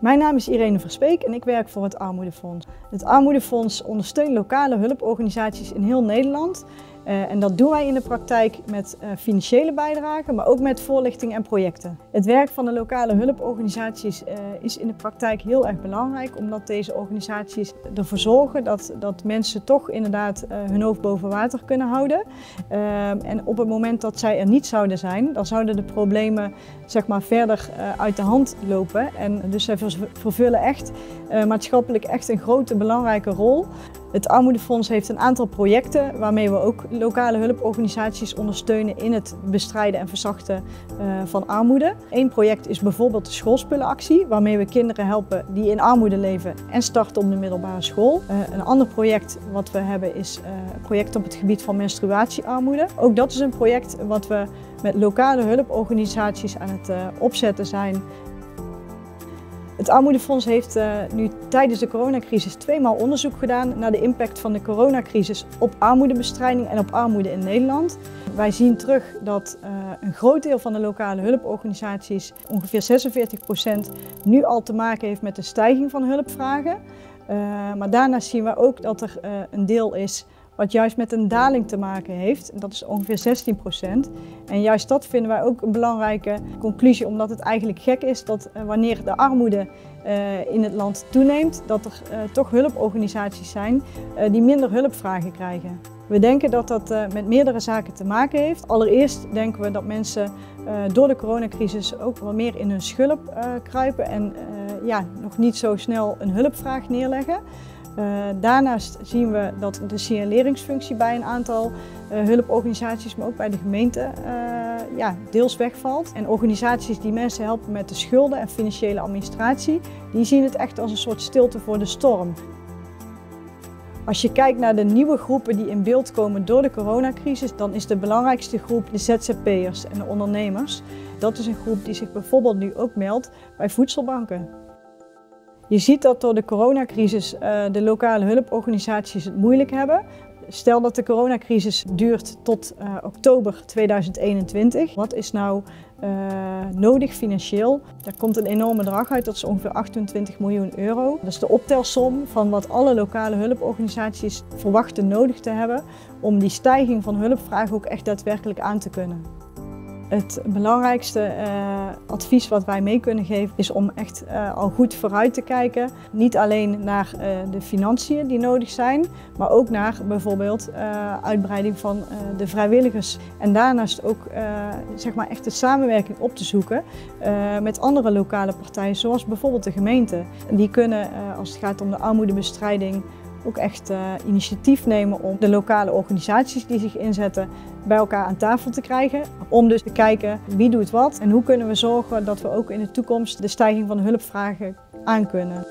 Mijn naam is Irene Verspeek en ik werk voor het Armoedefonds. Het Armoedefonds ondersteunt lokale hulporganisaties in heel Nederland. Uh, en dat doen wij in de praktijk met uh, financiële bijdragen, maar ook met voorlichting en projecten. Het werk van de lokale hulporganisaties uh, is in de praktijk heel erg belangrijk, omdat deze organisaties ervoor zorgen dat, dat mensen toch inderdaad hun hoofd boven water kunnen houden. en op het moment dat zij er niet zouden zijn, dan zouden de problemen zeg maar, verder uit de hand lopen. En dus zij vervullen echt maatschappelijk echt een grote belangrijke rol. Het Armoedefonds heeft een aantal projecten waarmee we ook lokale hulporganisaties ondersteunen in het bestrijden en verzachten uh, van armoede. Eén project is bijvoorbeeld de schoolspullenactie, waarmee we kinderen helpen die in armoede leven en starten op de middelbare school. Uh, een ander project wat we hebben is uh, een project op het gebied van menstruatiearmoede. Ook dat is een project wat we met lokale hulporganisaties aan het opzetten zijn het Armoedefonds heeft uh, nu tijdens de coronacrisis tweemaal onderzoek gedaan naar de impact van de coronacrisis op armoedebestrijding en op armoede in Nederland. Wij zien terug dat uh, een groot deel van de lokale hulporganisaties, ongeveer 46 procent, nu al te maken heeft met de stijging van hulpvragen. Uh, maar daarnaast zien we ook dat er een deel is wat juist met een daling te maken heeft. Dat is ongeveer 16 procent. En juist dat vinden wij ook een belangrijke conclusie, omdat het eigenlijk gek is dat uh, wanneer de armoede uh, in het land toeneemt, dat er uh, toch hulporganisaties zijn die minder hulpvragen krijgen. We denken dat dat met meerdere zaken te maken heeft. Allereerst denken we dat mensen door de coronacrisis ook wat meer in hun schulp kruipen en ja, nog niet zo snel een hulpvraag neerleggen. Uh, daarnaast zien we dat de signaleringsfunctie bij een aantal uh, hulporganisaties, maar ook bij de gemeente, uh, ja, deels wegvalt. En organisaties die mensen helpen met de schulden en financiële administratie, die zien het echt als een soort stilte voor de storm. Als je kijkt naar de nieuwe groepen die in beeld komen door de coronacrisis, dan is de belangrijkste groep de ZZP'ers en de ondernemers. Dat is een groep die zich bijvoorbeeld nu ook meldt bij voedselbanken. Je ziet dat door de coronacrisis uh, de lokale hulporganisaties het moeilijk hebben. Stel dat de coronacrisis duurt tot uh, oktober 2021. Wat is nou uh, nodig financieel? Daar komt een enorm bedrag uit, dat is ongeveer 28 miljoen euro. Dat is de optelsom van wat alle lokale hulporganisaties verwachten nodig te hebben om die stijging van hulpvragen ook echt daadwerkelijk aan te kunnen. Het belangrijkste uh, advies wat wij mee kunnen geven is om echt uh, al goed vooruit te kijken. Niet alleen naar uh, de financiën die nodig zijn, maar ook naar bijvoorbeeld uitbreiding van de vrijwilligers. En daarnaast ook zeg maar echt de samenwerking op te zoeken met andere lokale partijen, zoals bijvoorbeeld de gemeente. Die kunnen, als het gaat om de armoedebestrijding, ook echt uh, initiatief nemen om de lokale organisaties die zich inzetten bij elkaar aan tafel te krijgen. Om dus te kijken wie doet wat en hoe kunnen we zorgen dat we ook in de toekomst de stijging van hulpvragen aankunnen.